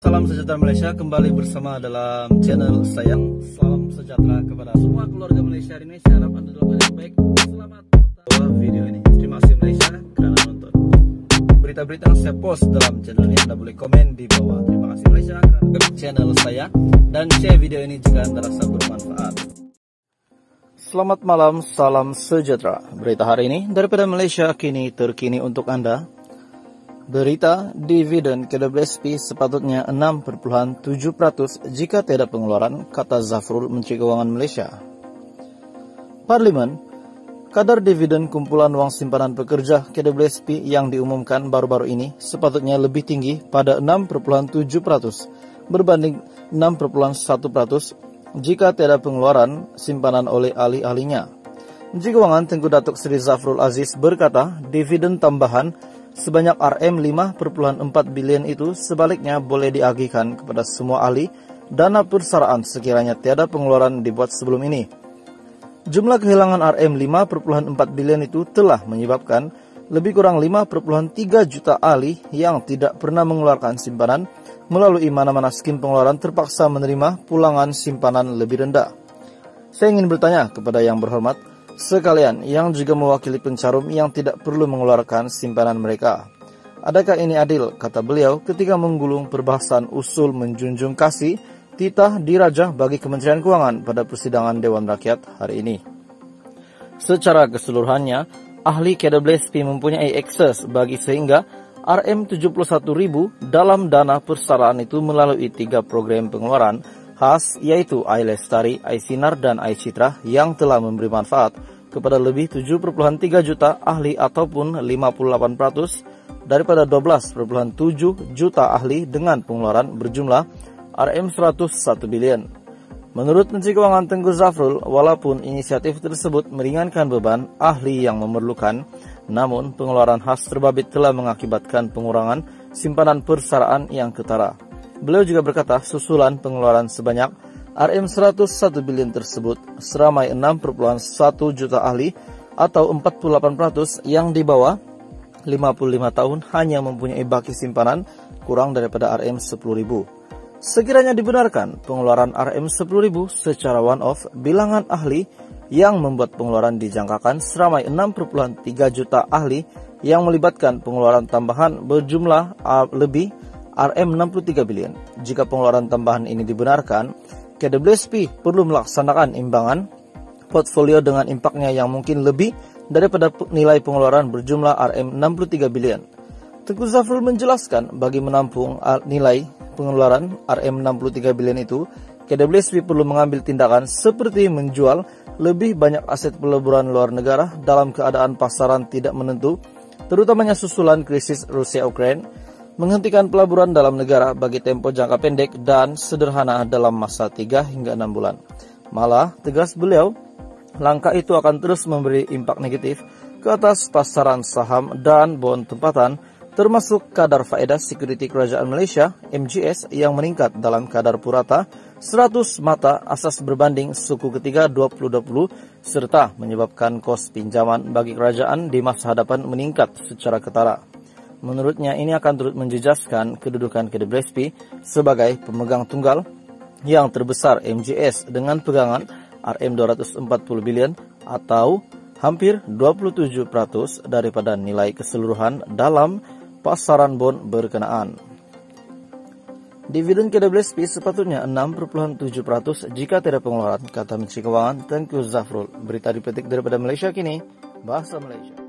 Salam sejahtera Malaysia kembali bersama dalam channel sayang Salam sejahtera kepada semua keluarga Malaysia hari ini Saya harap anda dalam yang baik. Selamat menonton video ini. Terima kasih Malaysia kerana nonton Berita-berita yang saya post dalam channel ini. Anda boleh komen di bawah. Terima kasih Malaysia kerana channel saya. Dan share video ini jika anda rasa bermanfaat. Selamat malam, salam sejahtera. Berita hari ini daripada Malaysia kini terkini untuk anda Berita dividen KWSP sepatutnya 6,7% jika tidak pengeluaran, kata Zafrul Menteri Keuangan Malaysia. Parlimen, kadar dividen kumpulan wang simpanan pekerja KWSP yang diumumkan baru-baru ini sepatutnya lebih tinggi pada 6,7% berbanding 6,1% jika tidak pengeluaran simpanan oleh ahli-ahlinya. Menteri Keuangan Tengku Datuk Seri Zafrul Aziz berkata dividen tambahan Sebanyak RM 5,4 bilion itu sebaliknya boleh diagihkan kepada semua ahli dana persaraan sekiranya tiada pengeluaran dibuat sebelum ini. Jumlah kehilangan RM 5,4 bilion itu telah menyebabkan lebih kurang 5,3 juta ahli yang tidak pernah mengeluarkan simpanan melalui mana-mana skim pengeluaran terpaksa menerima pulangan simpanan lebih rendah. Saya ingin bertanya kepada yang berhormat, sekalian yang juga mewakili pencarum yang tidak perlu mengeluarkan simpanan mereka. Adakah ini adil, kata beliau ketika menggulung perbahasan usul menjunjung kasih titah dirajah bagi Kementerian Keuangan pada persidangan Dewan Rakyat hari ini. Secara keseluruhannya, ahli KWSP mempunyai akses bagi sehingga RM71.000 dalam dana persaraan itu melalui tiga program pengeluaran khas yaitu iLestari, iSinar, dan iCitra yang telah memberi manfaat kepada lebih 7,3 juta ahli ataupun 58% daripada 12,7 juta ahli dengan pengeluaran berjumlah RM101 bilion. Menurut Menteri Keuangan Tengku Zafrul, walaupun inisiatif tersebut meringankan beban ahli yang memerlukan, namun pengeluaran khas terbabit telah mengakibatkan pengurangan simpanan persaraan yang ketara. Beliau juga berkata susulan pengeluaran sebanyak RM101 bilion tersebut seramai 6,1 juta ahli atau 48% yang di bawah 55 tahun hanya mempunyai baki simpanan kurang daripada RM10.000. Sekiranya dibenarkan pengeluaran RM10.000 secara one-off, bilangan ahli yang membuat pengeluaran dijangkakan seramai 6,3 juta ahli yang melibatkan pengeluaran tambahan berjumlah lebih RM63 bilion. Jika pengeluaran tambahan ini dibenarkan, KWSP perlu melaksanakan imbangan portfolio dengan impaknya yang mungkin lebih daripada nilai pengeluaran berjumlah RM63 bilion. Tengku Zafrul menjelaskan bagi menampung nilai pengeluaran RM63 bilion itu, KWSP perlu mengambil tindakan seperti menjual lebih banyak aset peleburan luar negara dalam keadaan pasaran tidak menentu, terutamanya susulan krisis Rusia-Ukraine, menghentikan pelaburan dalam negara bagi tempo jangka pendek dan sederhana dalam masa 3 hingga 6 bulan. Malah, tegas beliau, langkah itu akan terus memberi impak negatif ke atas pasaran saham dan bond tempatan, termasuk kadar faedah security kerajaan Malaysia, MGS, yang meningkat dalam kadar purata 100 mata asas berbanding suku ketiga 2020 serta menyebabkan kos pinjaman bagi kerajaan di masa hadapan meningkat secara ketara. Menurutnya ini akan turut menjejaskan kedudukan KWSP sebagai pemegang tunggal yang terbesar MJS dengan pegangan RM240 bilion atau hampir 27% daripada nilai keseluruhan dalam pasaran bond berkenaan. Dividen KWSP sepatutnya 6,7% jika tidak pengeluaran, kata Menteri Keuangan Tengku Zafrul. Berita dipetik daripada Malaysia kini, Bahasa Malaysia.